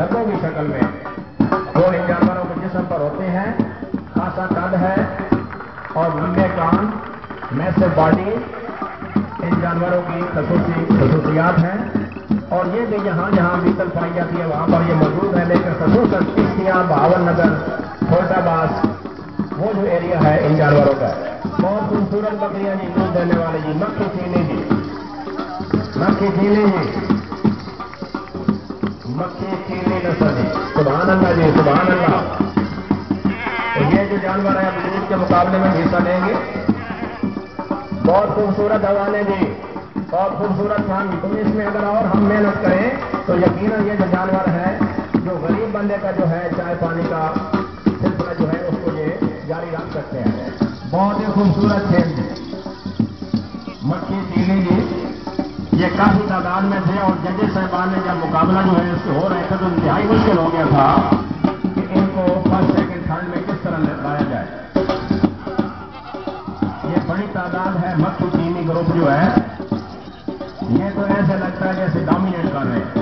धब्बों की शक्ल में। वो इन जानवरों के जिसम पर होते हैं, खासा कद है, और लंबे कान मैसे बॉडी इन जानवरों की खसूसी, खसूसियात हैं। और ये भी जहाँ जहाँ बीतल पाई जाती है, वहाँ पर ये मौजूद है लेकिन खसूस किश्तियाँ भावन नगर छोटाबास वो जो एरिया है इन जानवरों का। बहुत खूबसूरत बकरियाँ जी दूध देने वाले जी, मक्खी चीनी जी। मक्खी चीनी जी। मक्खी चीनी नस्ल जी सुबह अल्लाह जी सुबह अल्लाह तो ये जो जानवर है। दूध के मुकाबले में हिस्सा लेंगे बहुत खूबसूरत हवाले जी बहुत खूबसूरत खान तो इसमें अगर और हम मेहनत करें तो यकीनन ये जो जानवर है जो गरीब बंदे का जो है चाय पानी का सिलसिला जो है उसको ये जारी रख सकते हैं बहुत ही खूबसूरत खेल मक्खी चीनी ये काफ़ी तादाद में थे और जजेस साहबान ने जब मुकाबला जो है इसके हो रहे थे तो इंतहाई मुश्किल हो गया था कि इनको फ़र्स्ट, सेकेंड, थर्ड में किस तरह लाया जाए। ये बड़ी तादाद है मक्खी चीनी ग्रुप जो है। ये तो ऐसे लगता है जैसे डोमिनेट कर रहे हैं।